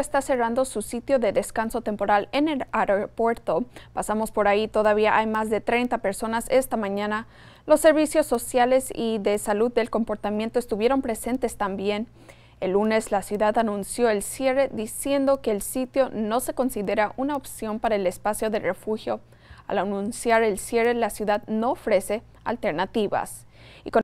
está cerrando su sitio de descanso temporal en el aeropuerto. Pasamos por ahí, todavía hay más de 30 personas esta mañana. Los servicios sociales y de salud del comportamiento estuvieron presentes también. El lunes la ciudad anunció el cierre diciendo que el sitio no se considera una opción para el espacio de refugio. Al anunciar el cierre, la ciudad no ofrece alternativas. Y con